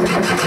Thank you.